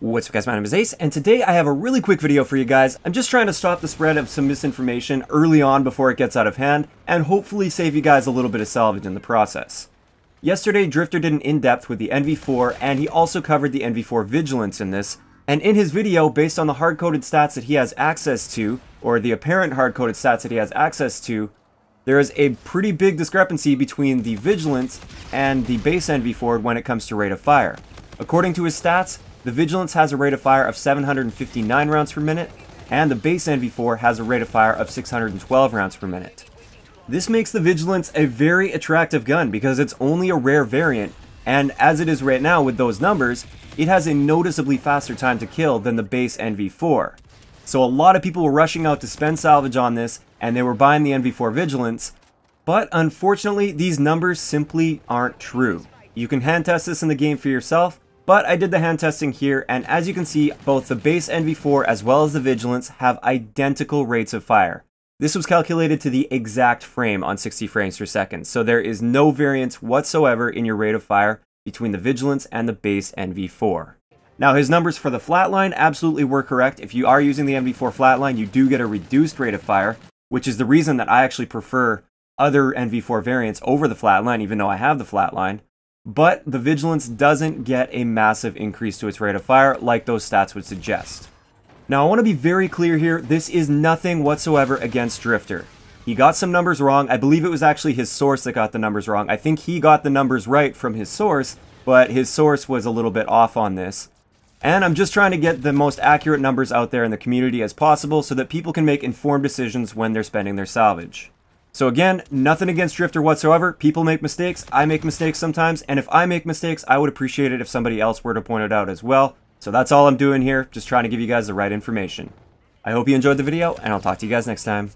What's up guys, my name is Ace, and today I have a really quick video for you guys. I'm just trying to stop the spread of some misinformation early on before it gets out of hand, and hopefully save you guys a little bit of salvage in the process. Yesterday, Drifter did an in-depth with the NV4, and he also covered the NV4 Vigilance in this, and in his video, based on the hard-coded stats that he has access to, or the apparent hard-coded stats that he has access to, there is a pretty big discrepancy between the Vigilance and the base NV4 when it comes to rate of fire. According to his stats, the Vigilance has a rate of fire of 759 rounds per minute, and the base NV4 has a rate of fire of 612 rounds per minute. This makes the Vigilance a very attractive gun because it's only a rare variant, and as it is right now with those numbers, it has a noticeably faster time to kill than the base NV4. So a lot of people were rushing out to spend salvage on this, and they were buying the NV4 Vigilance, but unfortunately, these numbers simply aren't true. You can hand test this in the game for yourself, but I did the hand testing here, and as you can see, both the base NV4 as well as the Vigilance have identical rates of fire. This was calculated to the exact frame on 60 frames per second, so there is no variance whatsoever in your rate of fire between the Vigilance and the base NV4. Now his numbers for the flatline absolutely were correct. If you are using the NV4 flatline, you do get a reduced rate of fire, which is the reason that I actually prefer other NV4 variants over the flatline, even though I have the flatline but the Vigilance doesn't get a massive increase to its rate of fire like those stats would suggest. Now I want to be very clear here, this is nothing whatsoever against Drifter. He got some numbers wrong, I believe it was actually his source that got the numbers wrong. I think he got the numbers right from his source, but his source was a little bit off on this. And I'm just trying to get the most accurate numbers out there in the community as possible so that people can make informed decisions when they're spending their salvage. So again, nothing against Drifter whatsoever. People make mistakes. I make mistakes sometimes. And if I make mistakes, I would appreciate it if somebody else were to point it out as well. So that's all I'm doing here. Just trying to give you guys the right information. I hope you enjoyed the video, and I'll talk to you guys next time.